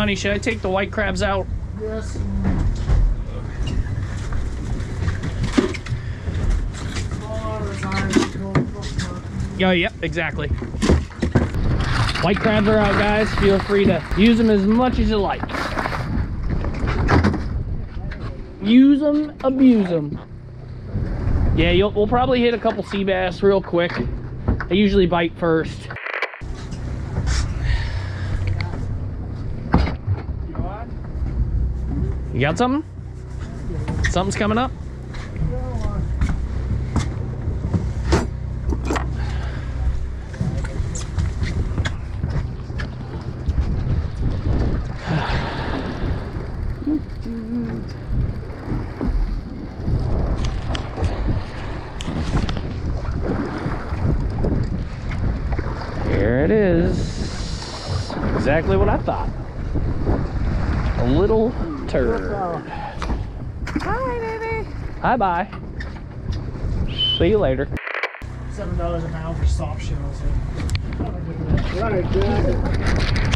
Johnny, should I take the white crabs out? Yes. Oh, yep, exactly. White crabs are out, guys. Feel free to use them as much as you like. Use them, abuse them. Yeah, you'll, we'll probably hit a couple sea bass real quick. They usually bite first. You got something? Something's coming up? Here it is. Exactly what I thought. A little turd. Hi, baby. Hi, bye. See you later. Seven dollars a pound for soft shells. Eh? Right,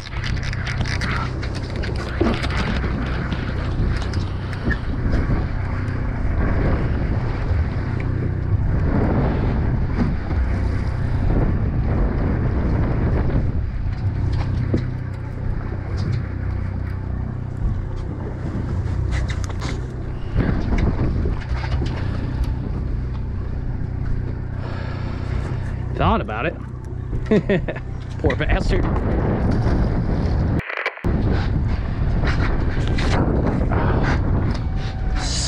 about it. Poor bastard.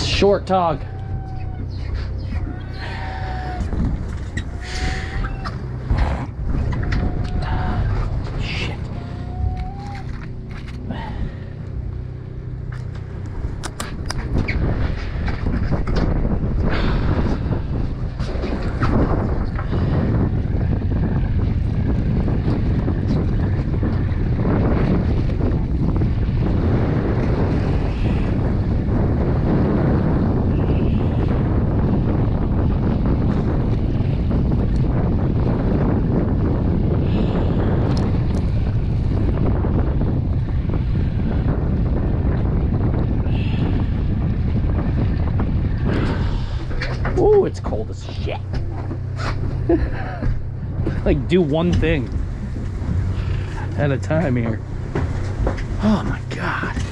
Short tog. Shit. Ooh, it's cold as shit. like, do one thing at a time here. Oh my god.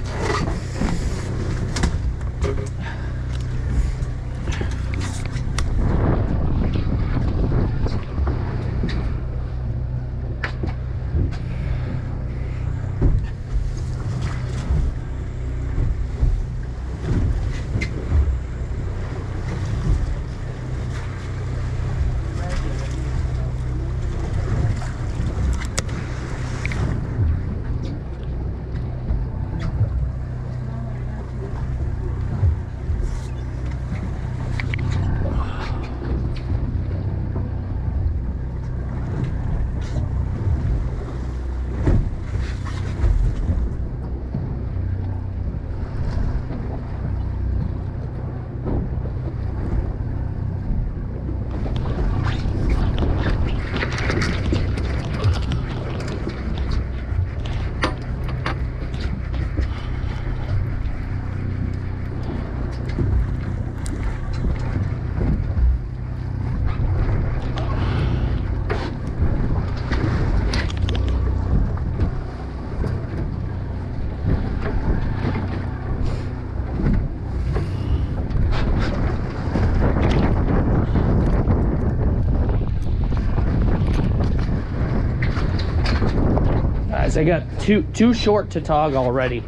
I got too too short to tog already.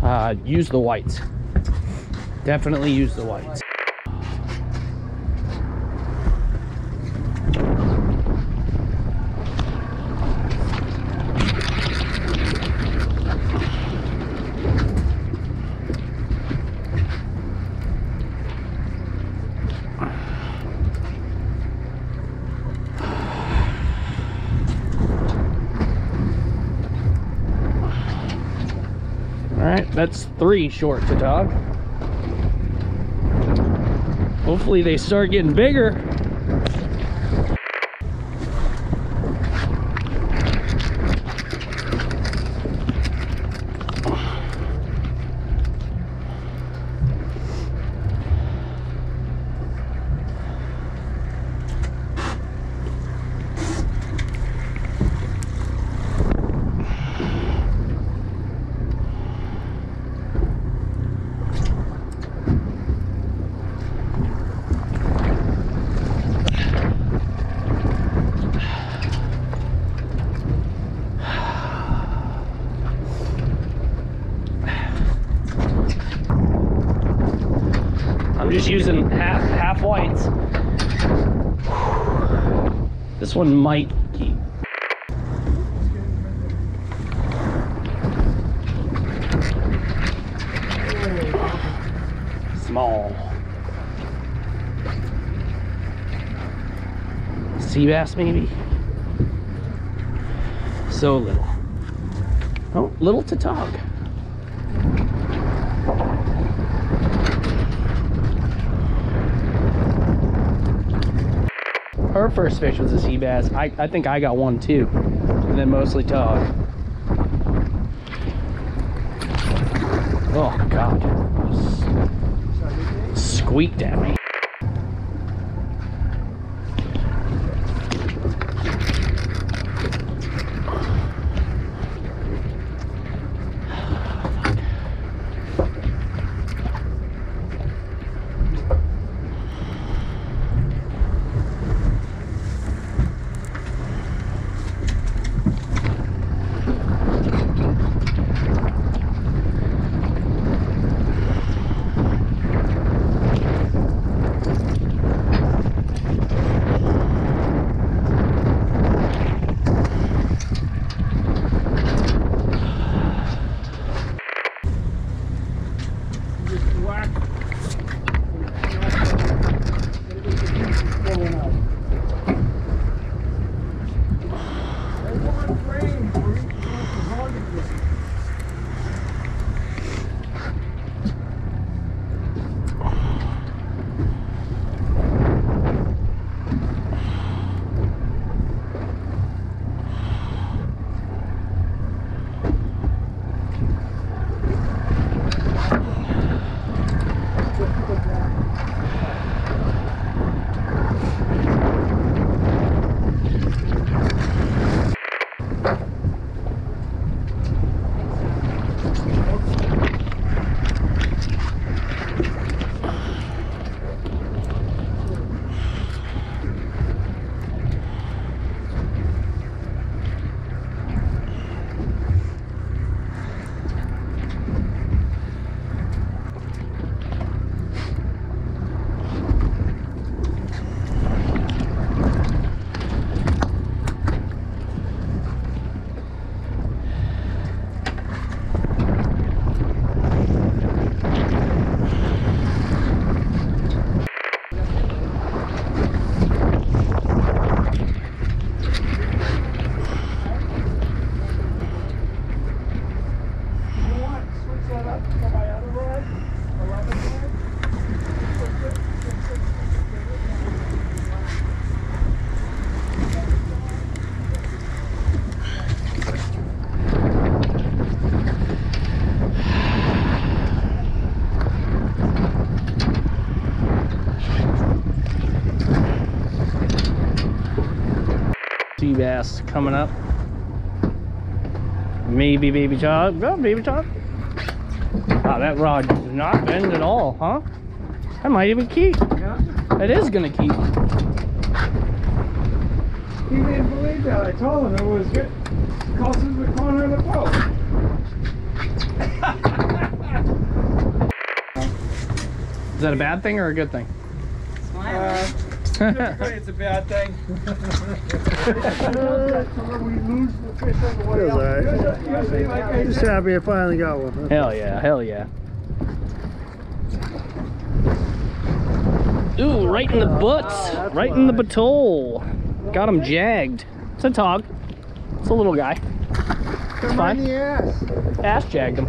Uh, use the whites. Definitely use the whites. All right, that's three short to dog. Hopefully they start getting bigger. Just using half half whites. This one might keep. Small. Sea bass maybe? So little. Oh, little to tog. First fish was a sea bass. I, I think I got one too. And then mostly tog. Oh god. Squeaked at me. Bass coming up. Maybe baby tog. Oh, baby tog. Wow, that rod does not bend at all, huh? That might even keep. Yeah. It is gonna keep. He didn't believe that. I told him it was good. To the corner of the boat. Is that a bad thing or a good thing? Typically it's a bad thing. Feels alright. Usually, like I Just said, happy I finally got one. Hell yeah, hell yeah. Ooh, right in the butts. that's right in the why. batole. Got him jagged. It's a tog. It's a little guy. Come fine. on the ass. Ass jagged him.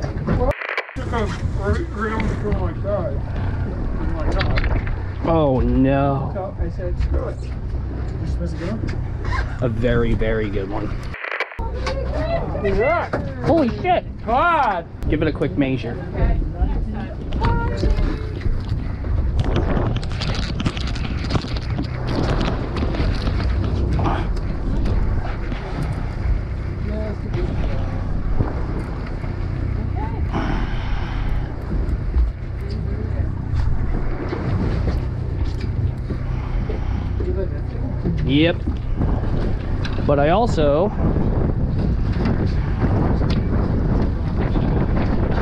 took Oh no. So I said, screw it. You're supposed to go? A very, very good one. Holy shit. God. Give it a quick measure. Yep. But I also...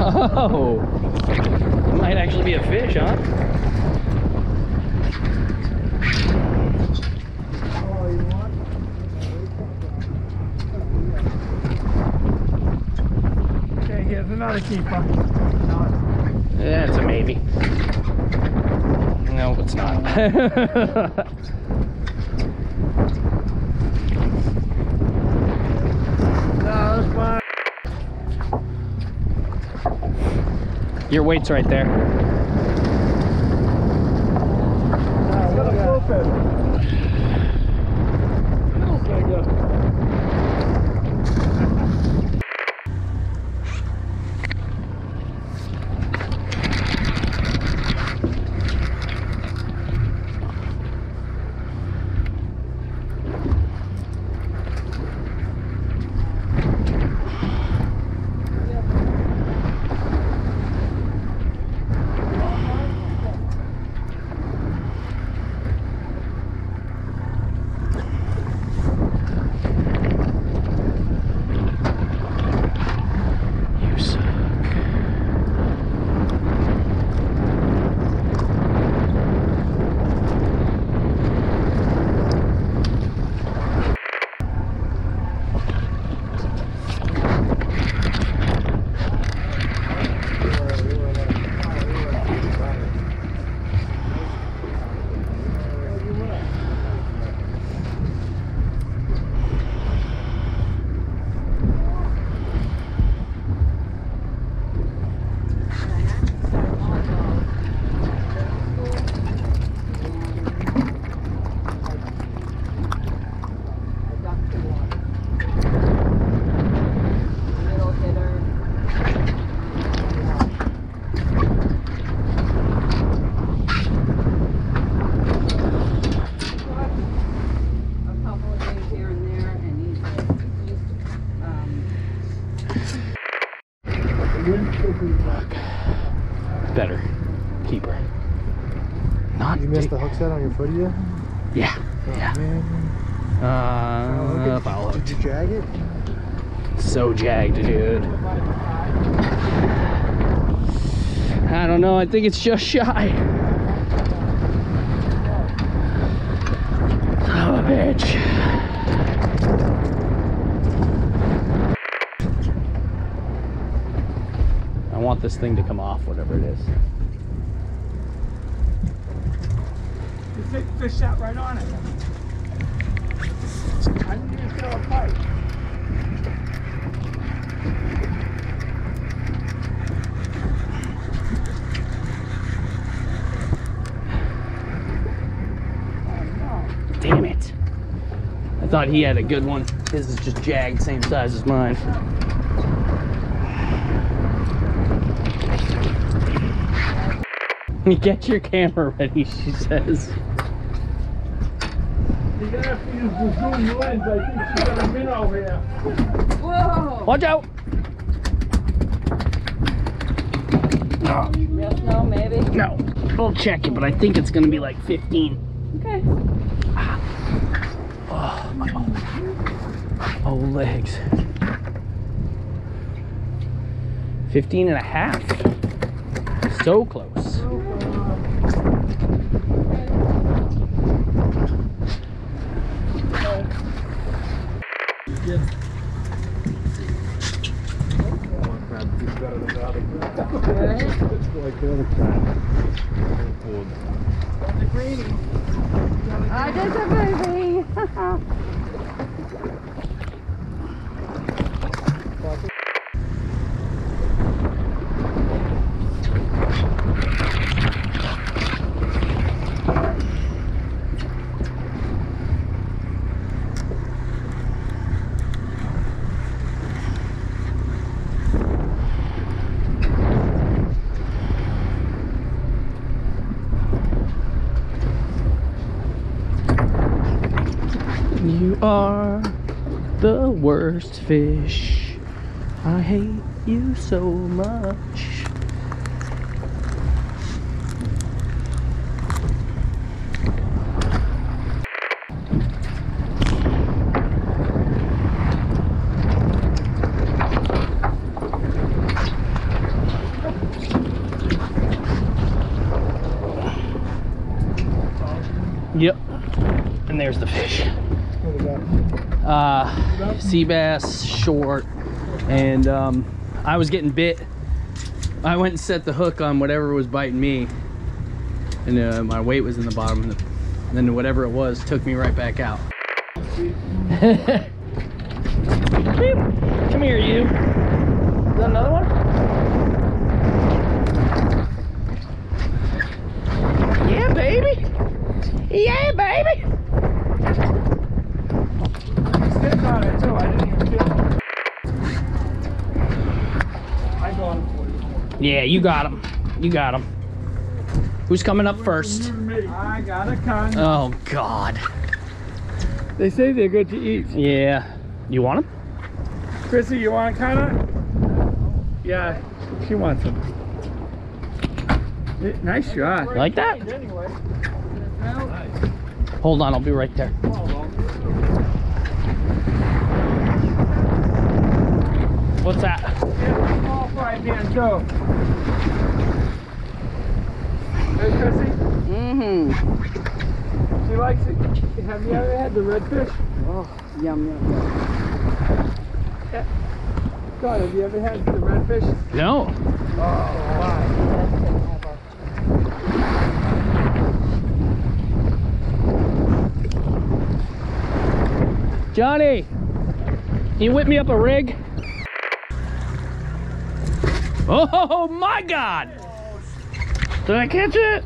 Oh! It might actually be a fish, huh? Okay, here's another keeper. That's a maybe. No, it's not. Your weight's right there. No, Got a we got- flip You suck. Middle hitter. A couple of things here and there, and he's, uh, he's, um, Better. Keeper. Not You missed big. the hook set on your foot yet? Yeah. Oh, Yeah. man. Oh, Uh, look at- foul. Did you jag it? So jagged, dude. I don't know. I think it's just shy. A bitch. I want this thing to come off, whatever it is. Fish, fish shot right on it. I didn't even throw a pipe. Damn it. I thought he had a good one. His is just jagged, same size as mine. Get your camera ready, she says. You're gonna have to use the zoom lens. I think she's got a minnow here. whoa! Watch out! No, Real snow, maybe? no. We'll check it, but I think it's gonna be like 15. Okay. Oh, my oh. oh legs. 15 and a half. So close. Like the other crab. I did the baby. You are worst fish. I hate you so much. Yep. And there's the fish. What was that? Uh, sea bass, short, and um, I was getting bit. I went and set the hook on whatever was biting me, and uh, my weight was in the bottom. And then whatever it was took me right back out. Yeah, you got him. You got him. Who's coming up first? I got a con. Oh, God. They say they're good to eat. Yeah. You want them? Chrissy, you want a con? Yeah, she wants them. Nice shot. Like that? Hold on, I'll be right there. What's that? All go. Hey, Chrissy, Mm-hmm. she likes it. Have you ever had the redfish? Oh, yum, yum, yum. God, have you ever had the redfish? No. Oh, wow. Johnny, can you whip me up a rig? Oh my God! Did I catch it?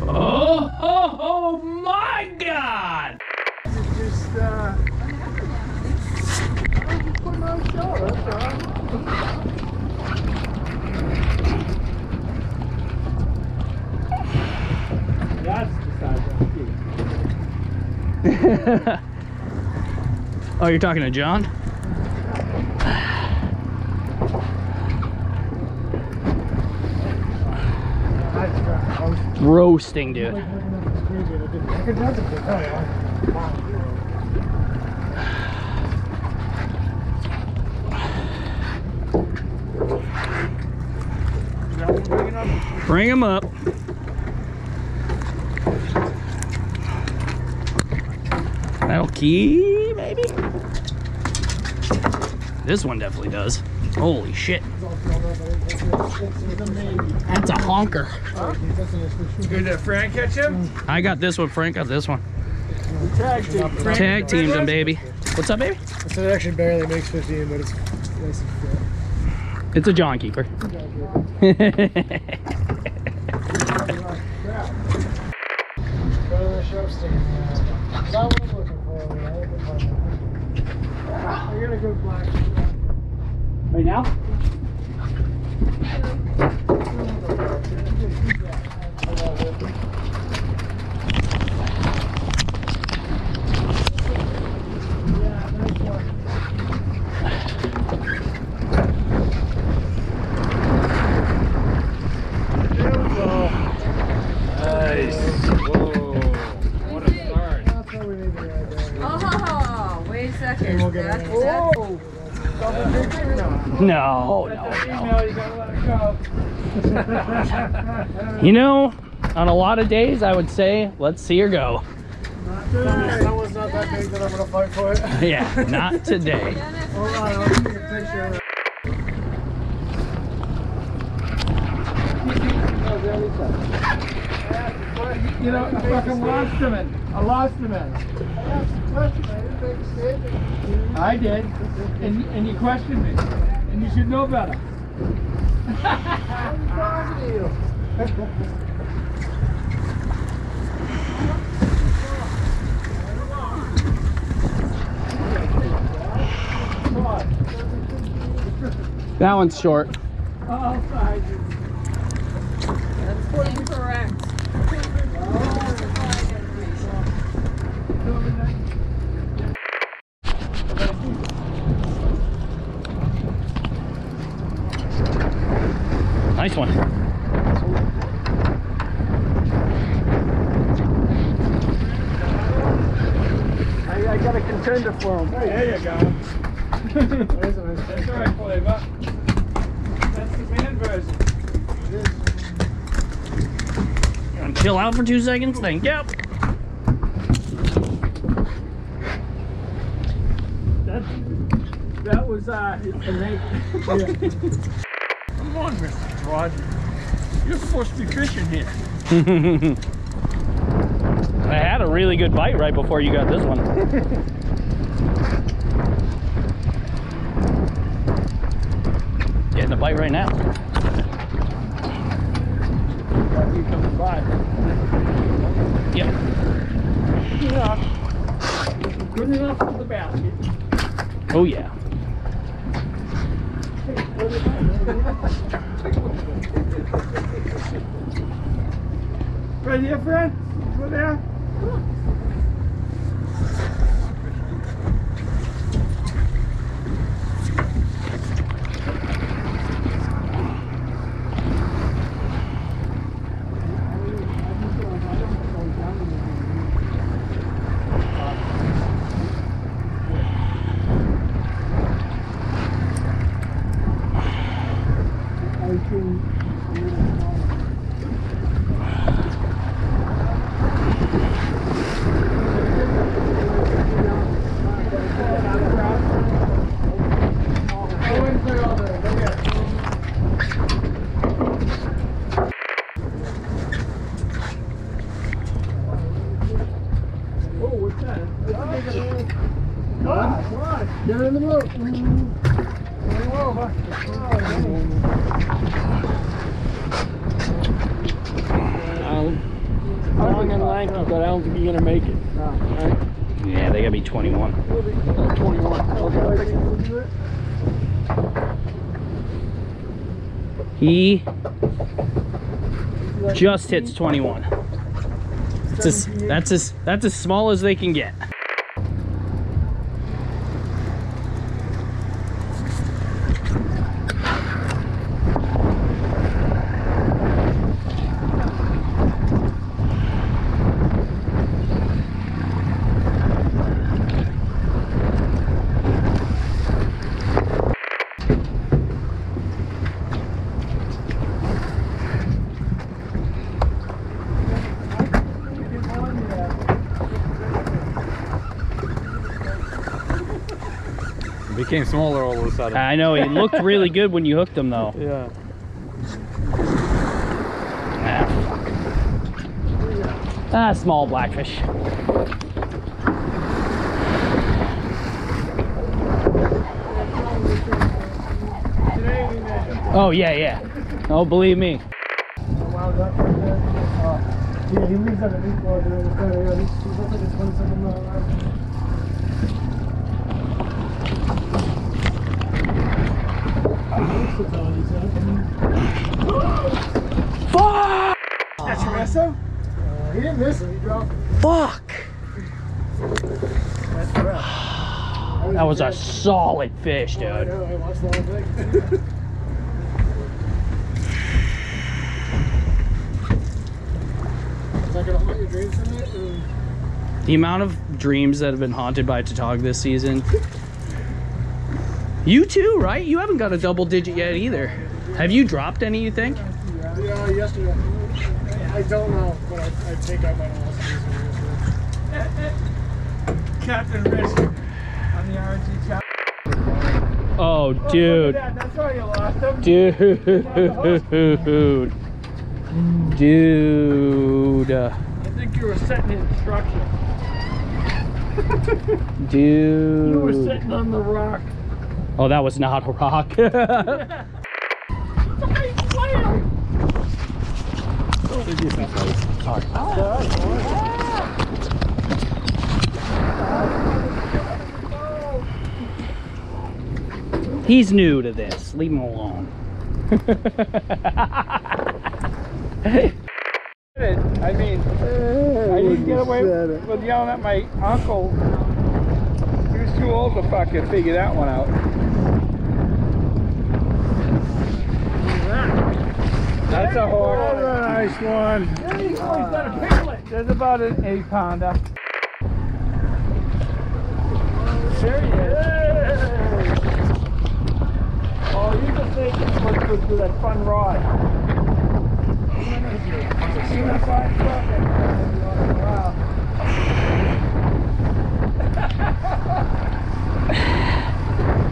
Oh, oh, oh my God! Oh, you're talking to John? Roasting, dude. Bring him up. That'll key, maybe? This one definitely does. Holy shit. That's a honker. Good that Frank catch him? I got this one, Frank got this one. Tag team. Frank- Tag teamed him, baby. What's up, baby? So it actually barely makes 15, but it's nice and fit. It's a John Keeper. Go to the show stand. Uh, not what I'm looking for, but I haven't found it. I got a good black. right now? No. No, That's no, that no. female, you gotta let it go. You know, on a lot of days, I would say, let's see her go. Not today. That one's not that big that I'm gonna fight for it. Yeah, not today. Hold on, I'll take a picture. You know, I fucking lost him in. I lost him in. I did. And, and you questioned me. And you should know better. That one's short. Oh, All sides. that's incorrect. Nice one. I, I got a contender for him. Hey, there you go. That's all right, Flavor. That's the man version. Chill out for two seconds. Thank you. That That, that was uh, innate. Come on, Mr. Rod. You're supposed to be fishing here. I had a really good bite right before you got this one. Getting a bite right now. Got you coming by. Yep. Yeah. Good enough for the basket. Oh yeah. Right here, friend? Go there. Oh, what's that? Get in the boat. Long and lanky, but I don't think you're gonna make it. Right? Yeah, they gotta be 21. 21. Okay. He just hits 21. It's as, that's as that's as small as they can get. Became smaller all of a sudden. I know he looked really good when you hooked him though. Yeah. Ah. Ah, small blackfish. Today we measured. Oh yeah, yeah. Oh, believe me. Wound up right there. Uh, yeah, he leaves underneath while they're in the corner. Yeah, he's, he's up like a 27 mile an hour. Looks to tell you, son. Fuck! That's your? Uh, he didn't miss it. He dropped it. Fuck! That was a solid fish, I dude. know. I the? The amount of dreams that have been haunted by Tautog this season. You too, right? You haven't got a double digit yet either. Have you dropped any, you think? Yeah, yesterday. I don't know, but I, I think I might have lost yesterday. Captain Risk on the RNG chop. Oh, Oh, look at dude. that. That's why you lost him. Dude. Dude. I think you were setting instruction. You were Dude. sitting on the rock. Oh, that was not a rock. He's new to this. Leave him alone. I mean, I didn't get away with yelling at my uncle. He was too old to fucking figure that one out. That's a nice one. he's got a piglet. There's about an eight pounder. There he is. Oh, you just think it was good with that fun ride. See that fine truck? Wow.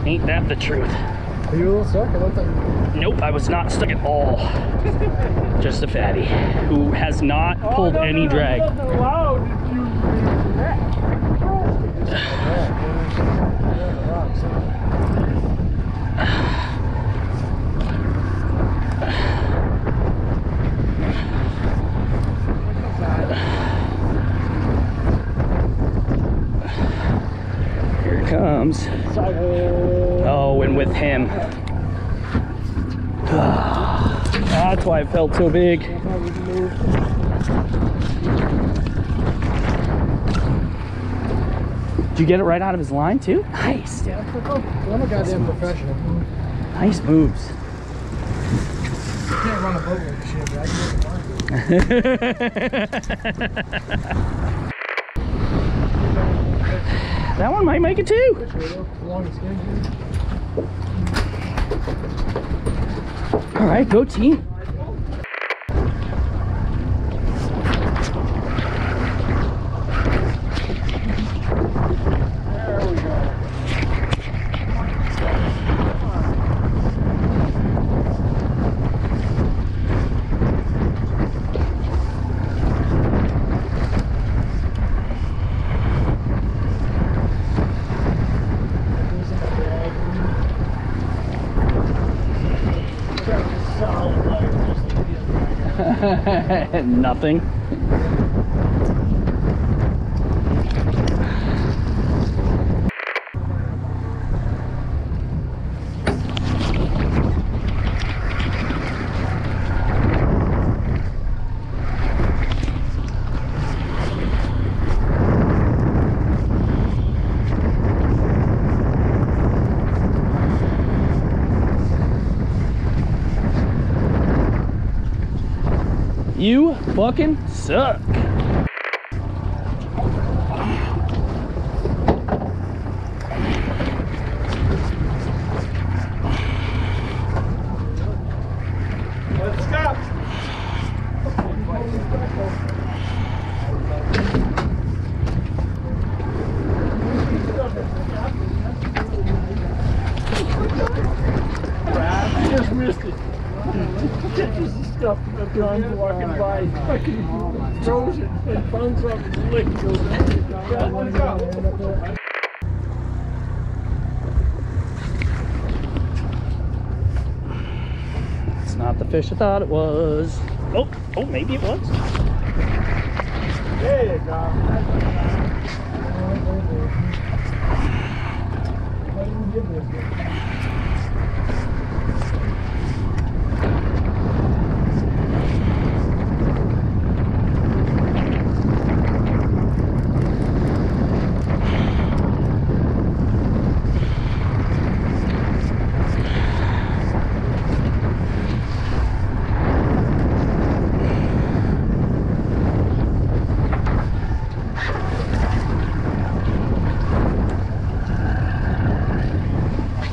Ain't that the truth? Are you a little stuck? I looked like Nope, I was not stuck at all. Just a fatty who has not oh, pulled any drag. Here That's why it felt so big. Did you get it right out of his line too? Nice. I'm a goddamn professional. Nice moves. I can't run a boat with shit, but that one might make it too. Dude. All right, go team. Nothing. Fucking suck. Let's go. I just missed it. Pictures of stuff that John's walking by, fucking throws it and bounces off his leg and goes, let's go." It's not the fish I thought it was. Oh, oh, maybe it was. There you go.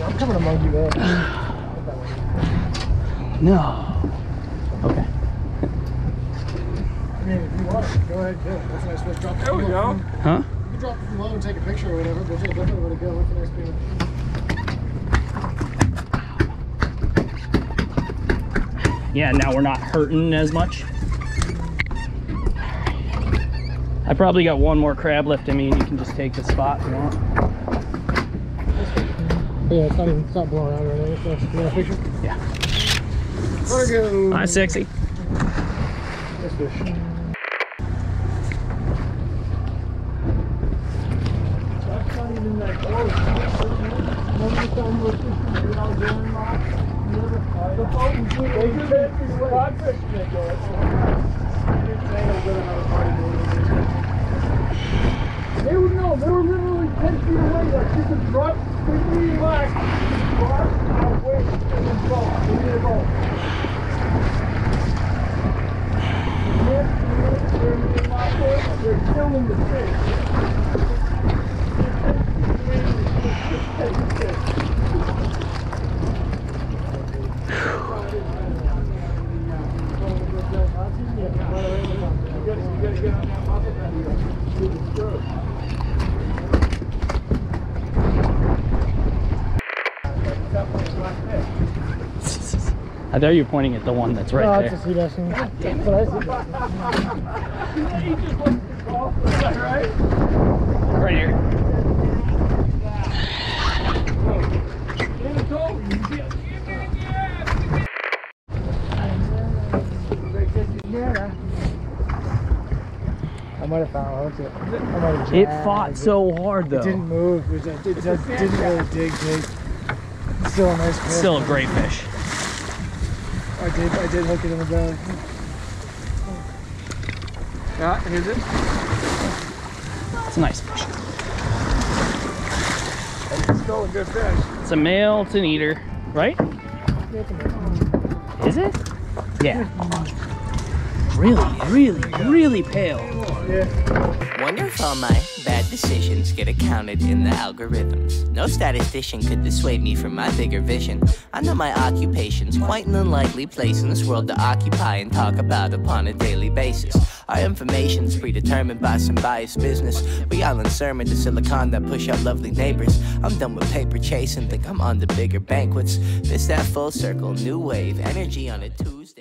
I'm coming among you guys. No. Okay. I mean, if you want, go ahead and do it. What's the nice fish? Drop it There we below. go. Huh? You can drop it below and take a picture or whatever, but just definitely want to go. What's the nice fish? Yeah, now we're not hurting as much. I probably got one more crab left in me and you can just take the spot if you want. Yeah, it's not even, it's not blowing out right anything. So, you want a picture? Yeah. Let her go. Hi, sexy. Nice fish. That's not even that close. Remember the time we were fishing out there in March? The boat was good. They to go it, though. They were, literally 10 feet away. Like you could drop, quickly relax, drop, out, wait, and then go. Give me the boat. They're killing the fish. I dare you pointing at the one that's right no, there. Just, he doesn't. God damn it. right here. Might have found hooked it. I might have It fought it. so hard though. It didn't move. It, was, it, it just didn't really dig deep. Still a nice fish. Still a great fish. I did. I did hook it in the belly. Yeah, here's it. It's a nice fish. It's still a good fish. It's a male, it's an eater, right? Is it? Yeah. Really, really, really pale. Wonder if all my bad decisions get accounted in the algorithms. No statistician could dissuade me from my bigger vision. I know my occupation's quite an unlikely place in this world to occupy and talk about upon a daily basis. Our information's predetermined by some biased business. We all in sermon to silicon that push out lovely neighbors. I'm done with paper chasing, think I'm on to bigger banquets. This that full circle, new wave, energy on a Tuesday.